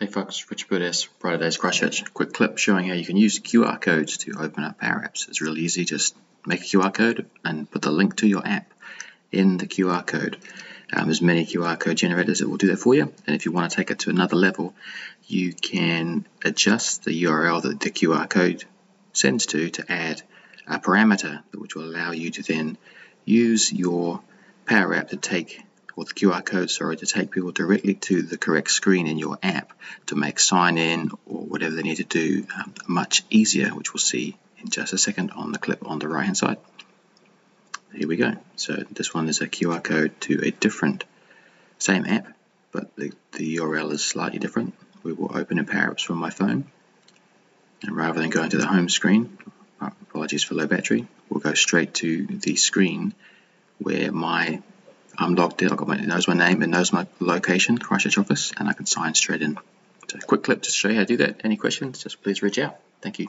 Hey folks, Richard Burdes, Brighter Days Christchurch. Quick clip showing how you can use QR codes to open up Power Apps. It's really easy, just make a QR code and put the link to your app in the QR code. Um, there's many QR code generators that will do that for you. And if you want to take it to another level, you can adjust the URL that the QR code sends to to add a parameter which will allow you to then use your Power App to take or the QR code, sorry, to take people directly to the correct screen in your app to make sign in or whatever they need to do um, much easier, which we'll see in just a second on the clip on the right hand side. Here we go. So this one is a QR code to a different, same app, but the, the URL is slightly different. We will open in Power Apps from my phone. And rather than going to the home screen, uh, apologies for low battery, we'll go straight to the screen where my I'm logged in, I've got my, it knows my name, it knows my location, Christchurch office, and I can sign straight in. So quick clip to show you how to do that. Any questions, just please reach out. Thank you.